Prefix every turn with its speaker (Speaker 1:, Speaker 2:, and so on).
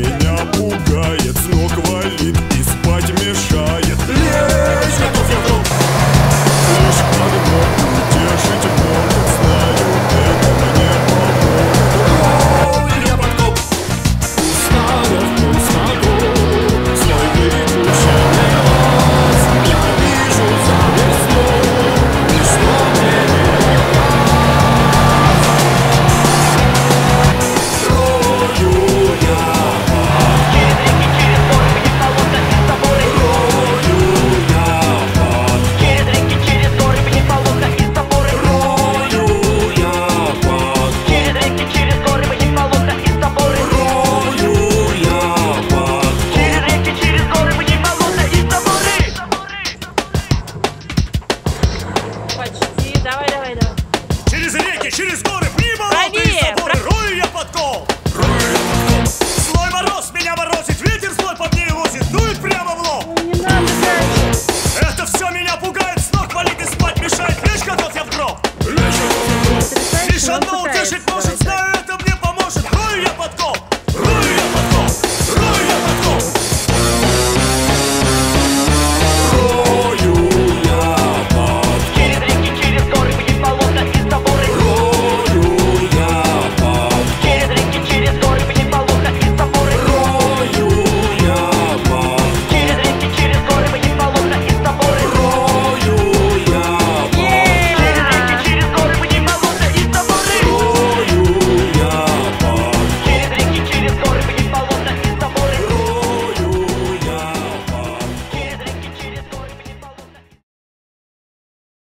Speaker 1: меня пугает, с ног валит shit is